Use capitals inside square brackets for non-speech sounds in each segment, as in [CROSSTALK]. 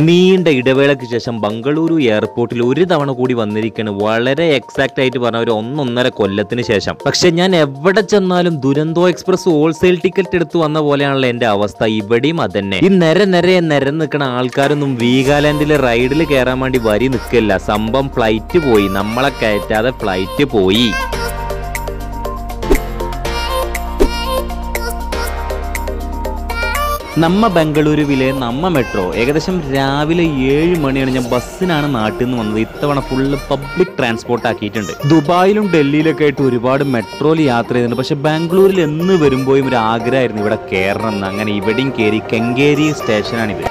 നീണ്ട ഇടവേളയ്ക്ക് ശേഷം ബംഗളൂരു എയർപോർട്ടിൽ ഒരു തവണ കൂടി വന്നിരിക്കുകയാണ് വളരെ എക്സാക്ട് ആയിട്ട് പറഞ്ഞ ഒരു ഒന്നൊന്നര കൊല്ലത്തിന് ശേഷം. പക്ഷെ ഞാൻ എവിടെ ചെന്നാലും ദുരന്തോ എക്സ്പ്രസ് ഹോൾസെയിൽ ടിക്കറ്റ് എടുത്തു വന്ന പോലെയാണല്ലോ എന്റെ അവസ്ഥ. ഇവിടെയും അതന്നെ. ഈ നിര നിരയെ നിര നിൽക്കുന്ന ആൾക്കാരൊന്നും വീഗാലാൻഡിലെ റൈഡിൽ കയറാൻ വേണ്ടി വരി നിൽക്കില്ല. സംഭവം ഫ്ലൈറ്റ് പോയി. നമ്മളെ കയറ്റാതെ ഫ്ലൈറ്റ് പോയി. നമ്മ ബംഗളൂരുവിലെ നമ്മ മെട്രോ ഏകദേശം രാവിലെ ഏഴ് മണിയാണ് ഞാൻ ബസ്സിനാണ് നാട്ടിൽ നിന്ന് വന്നത്. ഇത്തവണ ഫുള്ള് പബ്ലിക് ട്രാൻസ്പോർട്ട് ആക്കിയിട്ടുണ്ട്. ദുബായിലും ഡൽഹിയിലൊക്കെ ആയിട്ട് ഒരുപാട് മെട്രോയിൽ യാത്ര ചെയ്തിട്ടുണ്ട്. പക്ഷെ ബാംഗ്ലൂരിൽ എന്ന് വരുമ്പോഴും ഒരു ആഗ്രഹമായിരുന്നു ഇവിടെ കയറണം എന്ന്. അങ്ങനെ ഇവിടെയും കയറി കെങ്കേരി സ്റ്റേഷനാണിത്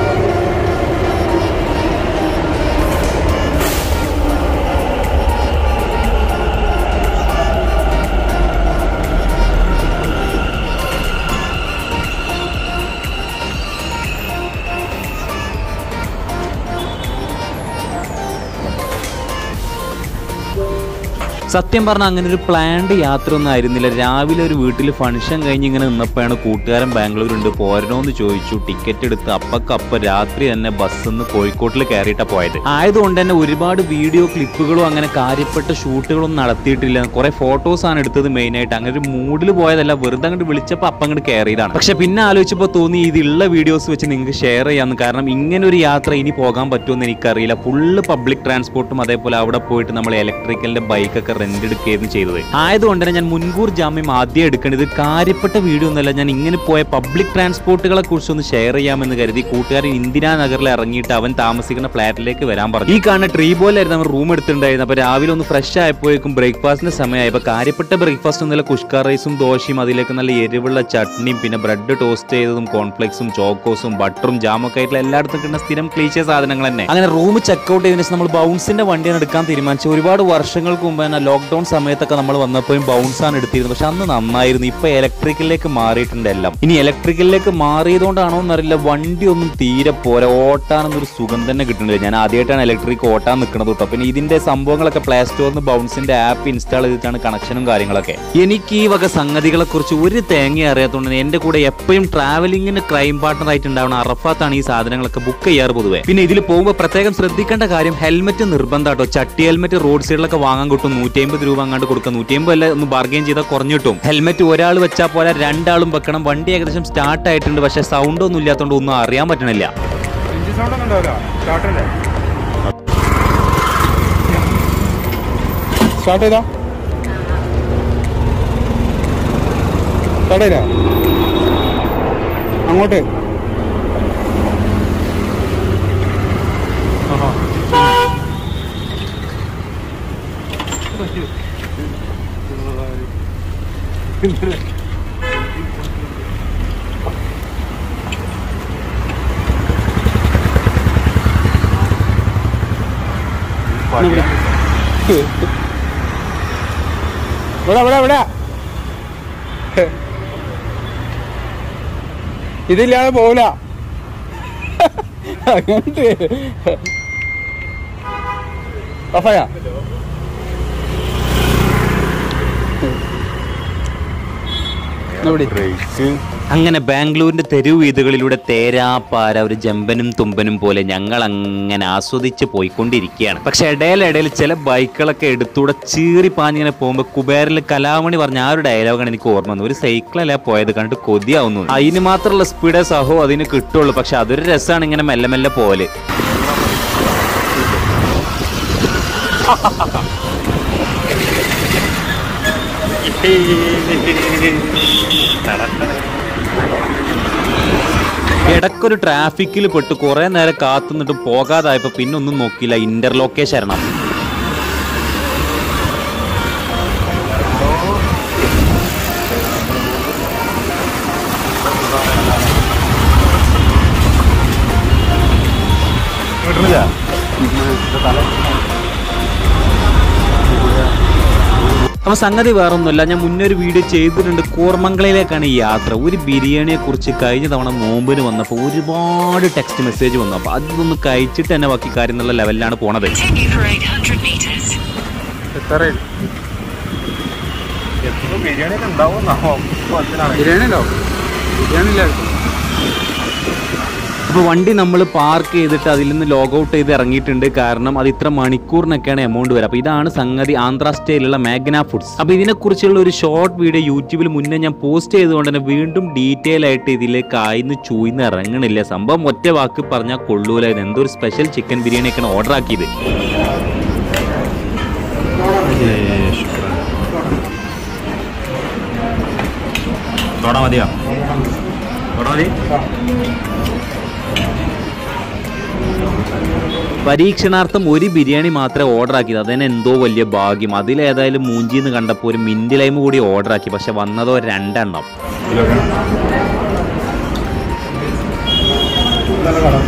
സത്യം പറഞ്ഞാൽ അങ്ങനെ ഒരു പ്ലാൻഡ് യാത്ര ഒന്നും ആയിരുന്നില്ല. രാവിലെ ഒരു വീട്ടിൽ ഫംഗ്ഷൻ കഴിഞ്ഞ് ഇങ്ങനെ നിന്നപ്പോഴാണ് കൂട്ടുകാരൻ ബാംഗ്ലൂരുണ്ട് പോരണോന്ന് ചോദിച്ചു. ടിക്കറ്റ് എടുത്ത് അപ്പക്കപ്പ രാത്രി തന്നെ ബസ്സിൽ നിന്ന് കോഴിക്കോട്ടിൽ കയറിയിട്ടാണ് പോയത്. ആയതുകൊണ്ട് തന്നെ ഒരുപാട് വീഡിയോ ക്ലിപ്പുകളും അങ്ങനെ കാര്യപ്പെട്ട ഷൂട്ടുകളൊന്നും നടത്തിയിട്ടില്ല. കുറെ ഫോട്ടോസാണ് എടുത്തത് മെയിൻ ആയിട്ട്. അങ്ങനെ ഒരു മൂഡിൽ പോയതല്ല വെറുതെ അങ്ങോട്ട് വിളിച്ചപ്പോൾ അപ്പം അങ്ങോട്ട് കയറിയതാണ്. പക്ഷെ പിന്നെ ആലോചിച്ചപ്പോൾ തോന്നി ഇതിലുള്ള വീഡിയോസ് വെച്ച് നിങ്ങൾക്ക് ഷെയർ ചെയ്യാമെന്ന് കാരണം ഇങ്ങനെ ഒരു യാത്ര ഇനി പോകാൻ പറ്റുമെന്ന് എനിക്കറിയില്ല. ഫുള്ള് പബ്ലിക് ട്രാൻസ്പോർട്ടും അതേപോലെ അവിടെ പോയിട്ട് നമ്മൾ ഇലക്ട്രിക്കലിന്റെ ബൈക്കൊക്കെ റെന്റ് എടുക്കുകയായിരുന്നു ചെയ്തത്. ആയതുകൊണ്ട് തന്നെ ഞാൻ മുൻകൂർ ജാമ്യം ആദ്യം എടുക്കേണ്ടത് കാര്യപ്പെട്ട വീഡിയോ ഒന്നുമല്ല. ഞാൻ ഇങ്ങനെ പോയ പബ്ലിക് ട്രാൻസ്പോർട്ടുകളെ കുറിച്ച് ഒന്ന് ഷെയർ ചെയ്യാമെന്ന് കരുതി കൂട്ടുകാരൻ ഇന്ദിരാനഗറിൽ ഇറങ്ങിയിട്ട് അവൻ താമസിക്കുന്ന ഫ്ലാറ്റിലേക്ക് വരാൻ പറഞ്ഞു. ഈ കാണുന്ന ട്രീ പോലായിരുന്നു അവൻ റൂം എടുത്തിട്ടുണ്ടായിരുന്നു അപ്പൊ രാവിലെ ഒന്ന് ഫ്രഷ് ആയപ്പോഴേക്കും ബ്രേക്ക്ഫാസ്റ്റിന്റെ സമയമായി അപ്പൊ കാര്യപ്പെട്ട ബ്രേക്ക്ഫാസ്റ്റ് ഒന്നുമില്ല കുഷ്ക റൈസും ദോശയും അതിലേക്ക് നല്ല എരിവുള്ള ചട്നിയും പിന്നെ ബ്രെഡ് ടോസ്റ്റ് ചെയ്തതും കോൺഫ്ലെക്സും ചോക്കോസും ബട്ടറും ജാമൊക്കെ ആയിട്ടുള്ള എല്ലായിടത്തും കിട്ടുന്ന സ്ഥിരം ക്ലീശ സാധനങ്ങൾ തന്നെ. അങ്ങനെ റൂം ചെക്കൗട്ട് ചെയ്തതിനു ശേഷം നമ്മൾ ബൗൺസിന്റെ വണ്ടിയാണ് എടുക്കാൻ തീരുമാനിച്ചു ഒരുപാട് വർഷങ്ങൾക്ക് മുമ്പ് തന്നെ ലോക്ക്ഡൌൺ സമയത്തൊക്കെ നമ്മൾ വന്നപ്പോഴും ആണ് എടുത്തിരുന്നത്. പക്ഷെ അന്ന് നന്നായിരുന്നു. ഇപ്പൊ ഇലക്ട്രിക്കലിലേക്ക് മാറിയിട്ടുണ്ട് എല്ലാം. ഇനി ഇലക്ട്രിക്കലിലേക്ക് മാറിയതുകൊണ്ടാണോ എന്നറിയില്ല. വണ്ടി ഒന്നും തീരെ പോരാ. ഓട്ടാനൊന്നൊരു സുഖം തന്നെ കിട്ടുന്നില്ല. ഞാൻ ആദ്യമായിട്ടാണ് ഇലക്ട്രിക് ഓട്ടാൻ നിൽക്കുന്നത് കേട്ടോ. പിന്നെ ഇതിന്റെ സംഭവങ്ങളൊക്കെ പ്ലേ സ്റ്റോറിൽ നിന്ന് ബൗൺസിന്റെ ആപ്പ് ഇൻസ്റ്റാൾ ചെയ്തിട്ടാണ് കണക്ഷനും കാര്യങ്ങളൊക്കെ. എനിക്ക് ഈ വക സംഗതികളെ കുറിച്ച് ഒരു തേങ്ങ അറിയാത്തതുകൊണ്ട് എന്റെ കൂടെ എപ്പോഴും ട്രാവലിംഗിന് ക്രൈം പാർട്ണർ ആയിട്ട് ഉണ്ടാവുന്ന അറഫാത്താണ് ഈ സാധനങ്ങളൊക്കെ ബുക്ക് ചെയ്യാറ് പൊതുവെ. പിന്നെ ഇതിൽ പോകുമ്പോൾ പ്രത്യേകം ശ്രദ്ധിക്കേണ്ട കാര്യം ഹെൽമെറ്റ് നിർബന്ധമാട്ടോ ചട്ടി ഹെൽമെറ്റ് റോഡ് സൈഡിലൊക്കെ വാങ്ങാൻ കിട്ടും നൂറ്റി അമ്പത് രൂപ അങ്ങാണ്ട് കൊടുക്കുക നൂറ്റി അല്ല ഒന്ന് ബാർഗെയിൻ ചെയ്താൽ കുറഞ്ഞു കിട്ടും. ഹെൽമെറ്റ് ഒരാൾ വെച്ചാൽ പോലെ രണ്ടാളും വെക്കണം. വണ്ടി ഏകദേശം സ്റ്റാർട്ട് ആയിട്ടുണ്ട് പക്ഷെ സൗണ്ട് ഒന്നും ഇല്ലാത്തതുകൊണ്ട് ഒന്നും അറിയാൻ പറ്റണില്ല. സൗണ്ട് സ്റ്റാർട്ട് അങ്ങോട്ട്. ഇവിടെ ഇതില്ലാതെ പോവില്ല. അങ്ങോട്ട് ഓഫായാ അങ്ങനെ ബാംഗ്ലൂരിന്റെ തെരുവ് വീഥുകളിലൂടെ തേരാപ്പാര ഒരു ജമ്പനും തുമ്പനും പോലെ ഞങ്ങൾ അങ്ങനെ ആസ്വദിച്ച് പോയിക്കൊണ്ടിരിക്കുകയാണ്. പക്ഷെ ഇടയിലിടയിൽ ചില ബൈക്കുകളൊക്കെ എടുത്തൂടെ ചീറി പാഞ്ഞിങ്ങനെ പോകുമ്പോൾ കുബേറിൽ കലാമണി പറഞ്ഞ ആ ഒരു ഡയലോഗാണ് എനിക്ക് ഓർമ്മ വന്നത്. ഒരു സൈക്കിളല്ല പോയത് കണ്ട് കൊതിയാവുന്നു. അതിന് മാത്രമുള്ള സ്പീഡേ സഹോ അതിന് കിട്ടുള്ളൂ. പക്ഷെ അതൊരു രസമാണ് ഇങ്ങനെ മെല്ലെ മെല്ലെ പോലെ. [LAUGHS] ഇടക്കൊരു ട്രാഫിക്കിൽ പെട്ട് കുറെ നേരം കാത്തുനിന്നിട്ട് പോകാതായപ്പോ പിന്നെ ഒന്നും നോക്കിയില്ല. ഇന്റർലോക്കേ ശരണം അപ്പൊ സംഗതി വേറൊന്നുമില്ല. ഞാൻ മുന്നേ ഒരു വീഡിയോ ചെയ്തിട്ടുണ്ട്. കൂർമംഗളയിലേക്കാണ് ഈ യാത്ര. ഒരു ബിരിയാണിയെ കുറിച്ച് കഴിഞ്ഞ തവണ നോമ്പിന് വന്നപ്പോൾ ഒരുപാട് ടെക്സ്റ്റ് മെസ്സേജ് വന്നു അപ്പൊ അതൊന്ന് കഴിച്ചിട്ട് തന്നെ ബാക്കി കാര്യം എന്നുള്ള ലെവലിലാണ് പോണത്. Continue for 800 meters. എത്ര ബിരിയാണി ഉണ്ടാവും ബിരിയാണി ഉണ്ടാവും. ബിരിയാണി ഇല്ല. അപ്പോൾ വണ്ടി നമ്മൾ പാർക്ക് ചെയ്തിട്ട് അതിൽ നിന്ന് ലോഗ് ഔട്ട് ചെയ്ത് ഇറങ്ങിയിട്ടുണ്ട്. കാരണം അത് ഇത്ര മണിക്കൂറിനൊക്കെയാണ് എമൗണ്ട് വരിക അപ്പോൾ ഇതാണ് സംഗതി ആന്ധ്ര സ്റ്റൈലുള്ള മാഗ്ന ഫുഡ്സ് അപ്പോൾ ഇതിനെക്കുറിച്ചുള്ള ഒരു ഷോർട്ട് വീഡിയോ യൂട്യൂബിൽ മുന്നേ ഞാൻ പോസ്റ്റ് ചെയ്തുകൊണ്ട് തന്നെ വീണ്ടും ഡീറ്റെയിൽ ആയിട്ട് ഇതിലേക്ക് ആയിന്ന് ചൂയിന്ന് ഇറങ്ങണില്ല. സംഭവം ഒറ്റ വാക്ക് പറഞ്ഞാൽ കൊള്ളൂലായിരുന്നു എന്തോ ഒരു സ്പെഷ്യൽ ചിക്കൻ ബിരിയാണിയൊക്കെയാണ് ഓർഡർ ആക്കിയത്. തോടാ മതിയോ? പരീക്ഷണാർത്ഥം ഒരു ബിരിയാണി മാത്രമേ ഓർഡർ ആക്കിയത് അതന്നെ എന്തോ വലിയ ഭാഗ്യം. അതിലേതായാലും മൂഞ്ചിന്ന് കണ്ടപ്പോൾ ഒരു മിന്റ് ലൈം കൂടി ഓർഡർ ആക്കി പക്ഷെ വന്നതോ രണ്ടെണ്ണം. പോരാ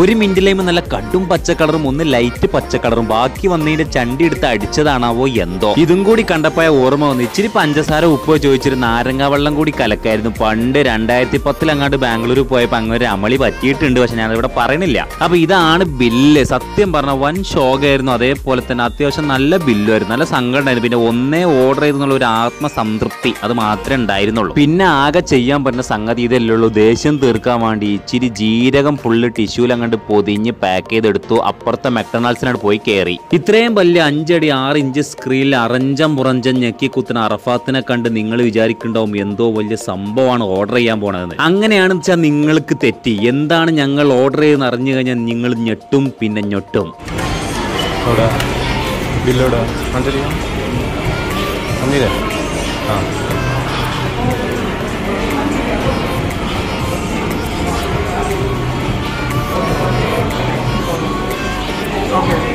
ഒരു മിന്റ് ലൈം നല്ല കടും പച്ച കളറും ഒന്ന് ലൈറ്റ് പച്ച കളറും ബാക്കി വന്നതിന്റെ ചണ്ടി എടുത്ത് അടിച്ചതാണാവോ എന്തോ. ഇതും കൂടി കണ്ടപ്പോയ ഓർമ്മ വന്നു ഇച്ചിരി പഞ്ചസാര ഉപ്പ് ചോദിച്ചൊരു നാരങ്ങ വെള്ളം കൂടി കലക്കായിരുന്നു. പണ്ട് രണ്ടായിരത്തി പത്തിൽ അങ്ങാണ്ട് ബാംഗ്ലൂർ പോയപ്പോ അങ്ങനെ ഒരു അമളി പറ്റിയിട്ടുണ്ട്. പക്ഷെ ഞാൻ ഞാനിവിടെ പറയണില്ല. അപ്പൊ ഇതാണ് ബില്ല് സത്യം പറഞ്ഞ വൻ ഷോകായിരുന്നു അതേപോലെ തന്നെ അത്യാവശ്യം നല്ല ബില്ലുമായിരുന്നു നല്ല സങ്കടം പിന്നെ ഒന്നേ ഓർഡർ ചെയ്തെന്നുള്ള ഒരു ആത്മസംതൃപ്തി അത് മാത്രമേ ഉണ്ടായിരുന്നുള്ളൂ. പിന്നെ ആകെ ചെയ്യാൻ പറ്റുന്ന സംഗതി ഇതല്ലേ ഉള്ളൂ. ദേഷ്യം തീർക്കാൻ വേണ്ടി ഇച്ചിരി ജീരകം ഫുള്ള് ടിഷ്യൂൽ അങ്ങോട്ട് പൊതിഞ്ഞ് പാക്ക് ചെയ്തെടുത്തു. അപ്പുറത്തെ മെക്ഡൊണാൾഡ്സിനോട് പോയി കയറി ഇത്രയും വലിയ അഞ്ചടി ആറ് ഇഞ്ച് സ്ക്രീനിൽ അറഞ്ചം പുറഞ്ചം ഞെക്കി കുത്തുന്ന അറഫാത്തിനെ കണ്ട് നിങ്ങൾ വിചാരിക്കുന്നുണ്ടാവും എന്തോ വലിയ സംഭവമാണ് ഓർഡർ ചെയ്യാൻ പോണതെന്ന്. അങ്ങനെയാണെന്ന് വെച്ചാൽ നിങ്ങൾക്ക് തെറ്റി. എന്താണ് ഞങ്ങൾ ഓർഡർ ചെയ്തെന്ന് അറിഞ്ഞു കഴിഞ്ഞാൽ നിങ്ങൾ ഞെട്ടും പിന്നെ ഞെട്ടും. ബില്ലോടെ ആ. Okay.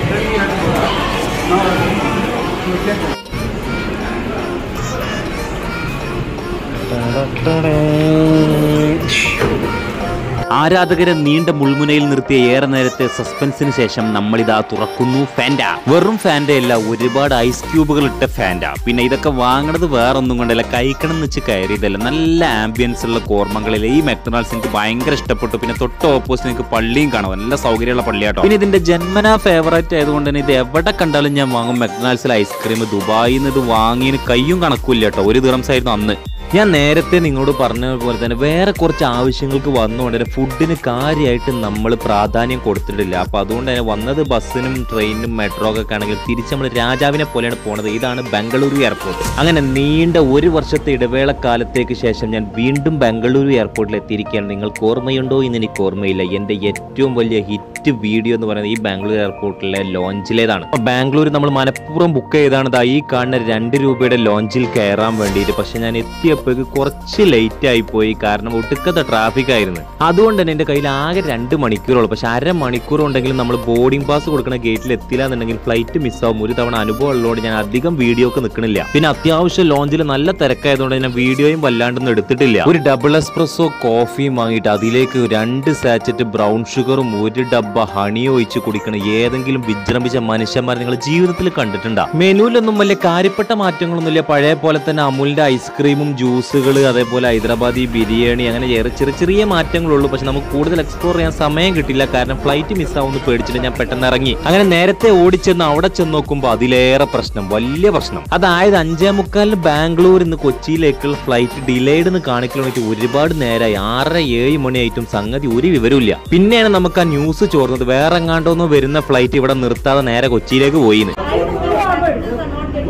ആരാധകരെ നീണ്ട മുൾമുനയിൽ നിർത്തിയ ഏറെ നേരത്തെ സസ്പെൻസിന് ശേഷം നമ്മളിതാ തുറക്കുന്നു ഫാൻഡ. വെറും ഫാൻഡ അല്ല ഒരുപാട് ഐസ് ക്യൂബുകൾ ഇട്ട ഫാൻഡ. പിന്നെ ഇതൊക്കെ വാങ്ങണത് വേറൊന്നും കൊണ്ടല്ല കഴിക്കണം എന്ന് വെച്ച് കയറിയതല്ല. നല്ല ആംബിയൻസ് ഉള്ള കോർമ്മകളിൽ ഈ മെക്ഡൊണാൾഡ്സ് എനിക്ക് ഭയങ്കര ഇഷ്ടപ്പെട്ടു. പിന്നെ തൊട്ട് ഓപ്പോസിറ്റ് എനിക്ക് പള്ളിയും കാണാം. നല്ല സൗകര്യമുള്ള പള്ളിയാട്ടോ പിന്നെ ഇതിന്റെ ജന്മനാ ഫേവറേറ്റ് ആയതുകൊണ്ട് തന്നെ ഇത് എവിടെ കണ്ടാലും ഞാൻ വാങ്ങും. മെക്ഡൊണാൾഡ്സിൽ ഐസ്ക്രീം ദുബായിൽ നിന്ന് ഇത് വാങ്ങിയതിന് കയ്യും കണക്കൂല്ല കേട്ടോ. ഒരു ദിറംസ് ആയിരുന്നു അന്ന്. ഞാൻ നേരത്തെ നിങ്ങളോട് പറഞ്ഞതുപോലെ പോലെ തന്നെ വേറെ കുറച്ച് ആവശ്യങ്ങൾക്ക് വന്നുകൊണ്ട് തന്നെ ഫുഡിന് കാര്യമായിട്ട് നമ്മൾ പ്രാധാന്യം കൊടുത്തിട്ടില്ല. അപ്പോൾ അതുകൊണ്ട് തന്നെ വന്നത് ബസ്സിനും ട്രെയിനിനും മെട്രോ ഒക്കെ ആണെങ്കിൽ തിരിച്ച് നമ്മൾ രാജാവിനെ പോലെയാണ് പോണത്. ഇതാണ് ബംഗളൂരു എയർപോർട്ട് അങ്ങനെ നീണ്ട ഒരു വർഷത്തെ ഇടവേള കാലത്തേക്ക് ശേഷം ഞാൻ വീണ്ടും ബംഗളൂരു എയർപോർട്ടിൽ എത്തിയിരിക്കുകയാണ്. നിങ്ങൾക്ക് ഓർമ്മയുണ്ടോ? എന്ന് എനിക്ക് ഓർമ്മയില്ല. എന്റെ ഏറ്റവും വലിയ ഹിറ്റ് വീഡിയോ എന്ന് പറയുന്നത് ഈ ബാംഗ്ലൂർ എയർപോർട്ടിലെ ലോഞ്ചിലേതാണ്. ബാംഗ്ലൂർ നമ്മൾ മനഃപൂർവം ബുക്ക് ചെയ്താണ് ഈ കാണുന്ന രണ്ട് രൂപയുടെ ലോഞ്ചിൽ കയറാൻ വേണ്ടിയിട്ട്. പക്ഷേ ഞാൻ എത്തിയപ്പോഴേക്ക് കുറച്ച് ലേറ്റ് ആയി പോയി കാരണം ഒടുക്കത്തെ ട്രാഫിക് ആയിരുന്നു. അതുകൊണ്ട് തന്നെ എന്റെ കയ്യിൽ ആകെ രണ്ട് മണിക്കൂറുള്ളൂ. പക്ഷെ അര മണിക്കൂർ ഉണ്ടെങ്കിലും നമ്മൾ ബോർഡിംഗ് പാസ് കൊടുക്കുന്ന ഗേറ്റിൽ എത്തില്ല എന്നുണ്ടെങ്കിൽ ഫ്ലൈറ്റ് മിസ്സാവും ഒരു തവണ അനുഭവം ഉള്ളതുകൊണ്ട് ഞാൻ അധികം വീഡിയോ ഒക്കെ നിൽക്കണില്ല പിന്നെ അത്യാവശ്യം ലോഞ്ചിൽ നല്ല തിരക്കായതുകൊണ്ട് ഞാൻ വീഡിയോയും വല്ലാണ്ടൊന്നും എടുത്തിട്ടില്ല. ഒരു ഡബിൾ എസ്പ്രസോ കോഫിയും വാങ്ങിയിട്ട് അതിലേക്ക് രണ്ട് സാച്ചറ്റ് ബ്രൗൺ ഷുഗറും ഒരു ഡബ്ബ ഹണിയോ ഒഴിച്ച് കുടിക്കണ ഏതെങ്കിലും വിജൃംഭിച്ച മനുഷ്യന്മാർ നിങ്ങൾ ജീവിതത്തിൽ കണ്ടിട്ടുണ്ടോ മെനുവിലൊന്നും വലിയ കാര്യപ്പെട്ട മാറ്റങ്ങളൊന്നുമില്ല. പഴയ പോലെ തന്നെ അമുലിന്റെ ഐസ്ക്രീമും ജ്യൂസുകൾ അതേപോലെ ഹൈദരാബാദി ബിരിയാണി അങ്ങനെ ചെറിയ ചെറിയ മാറ്റങ്ങളുള്ളൂ. പക്ഷെ നമുക്ക് കൂടുതൽ എക്സ്പ്ലോർ ചെയ്യാൻ സമയം കിട്ടില്ല. കാരണം ഫ്ലൈറ്റ് മിസ്സാവുമെന്ന് പേടിച്ചിട്ട് ഞാൻ പെട്ടെന്ന് ഇറങ്ങി. അങ്ങനെ നേരത്തെ ഓടിച്ചെന്ന് അവിടെ ചെന്ന് നോക്കുമ്പോൾ അതിലേറെ പ്രശ്നം വലിയ പ്രശ്നം. അതായത് അഞ്ചേ മുക്കാലിന് ബാംഗ്ലൂരിൽ നിന്ന് കൊച്ചിയിലേക്കുള്ള ഫ്ലൈറ്റ് ഡിലേഡ് എന്ന് കാണിക്കണമെങ്കിൽ ഒരുപാട് നേരമായി ആറര ഏഴ് മണിയായിട്ടും സംഗതി ഒരു വിവരമില്ല പിന്നെയാണ് നമുക്ക് ആ ന്യൂസ് ചോർന്നത്. വേറെ എങ്ങാണ്ടോന്ന് വരുന്ന ഫ്ലൈറ്റ് ഇവിടെ നിർത്താതെ നേരെ കൊച്ചിയിലേക്ക് പോയിന്ന്.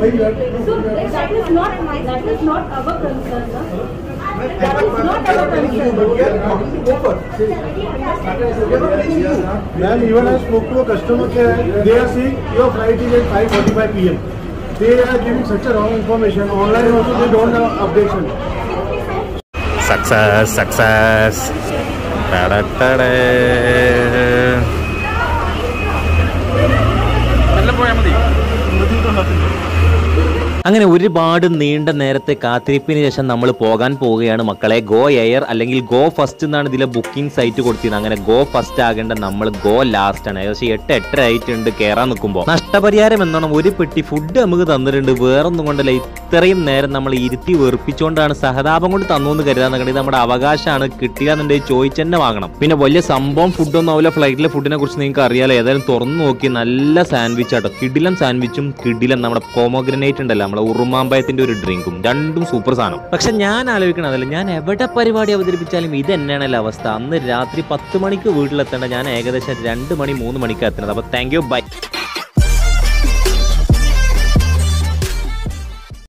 So that is not my, that is not our concern, sir. That is not our concern. But we are talking to Gopher. Ma'am, even I spoke to a customer care. They are saying your flight is at 5:45 p.m. They are giving such a wrong information. Online also they don't have updation. Success, success. Da -da -da -da. അങ്ങനെ ഒരുപാട് നീണ്ട നേരത്തെ കാത്തിരിപ്പിന് ശേഷം നമ്മൾ പോകാൻ പോവുകയാണ് മക്കളെ. ഗോ എയർ അല്ലെങ്കിൽ ഗോ ഫസ്റ്റ് എന്നാണ് ഇതിലെ ബുക്കിംഗ് സൈറ്റ് കൊടുത്തിരുന്നത്. അങ്ങനെ ഗോ ഫസ്റ്റ് ആകേണ്ട നമ്മൾ ഗോ ലാസ്റ്റ് ആണ്. ഏകദേശം എട്ട് എട്ടര ആയിട്ടുണ്ട് കയറാൻ നിൽക്കുമ്പോൾ നഷ്ടപരിഹാരം എന്നോണം ഒരു പെട്ടി ഫുഡ് നമുക്ക് തന്നിട്ടുണ്ട്. വേറൊന്നും കൊണ്ടല്ല ഇത്രയും നേരം നമ്മൾ ഇരുത്തി വെറുപ്പിച്ചുകൊണ്ടാണ് സഹതാപം കൊണ്ട് തന്നു കരുതാൻ കണ്ടത് നമ്മുടെ അവകാശമാണ്. കിട്ടിയാന്നുണ്ടെങ്കിൽ ചോദിച്ചെന്നെ വാങ്ങണം. പിന്നെ വലിയ സംഭവം ഫുഡൊന്നും ആവില്ല. ഫ്ലൈറ്റിലെ ഫുഡിനെ കുറിച്ച് നിങ്ങൾക്ക് അറിയാലോ. ഏതായാലും തുറന്നു നോക്കി നല്ല സാൻഡ്വിച്ച് ആട്ടോ. കിടിലം സാൻഡ്വിച്ചും കിടിലം നമ്മുടെ കോമോഗ്രനേറ്റ് ഉണ്ടല്ലോ. നമ്മളെ ഉറുമാമ്പയത്തിന്റെ ഒരു ഡ്രിങ്കും. രണ്ടും സൂപ്പർ സാധനം. പക്ഷെ ഞാൻ ആലോചിക്കണം അതല്ല ഞാൻ എവിടെ പരിപാടി അവതരിപ്പിച്ചാലും ഇത് തന്നെയാണല്ലോ അവസ്ഥ. അന്ന് രാത്രി പത്ത് മണിക്ക് വീട്ടിലെത്തേണ്ട ഞാൻ ഏകദേശം രണ്ട് മണി മൂന്ന് മണിക്ക് എത്തേണ്ടത് അപ്പൊ താങ്ക് യു ബൈ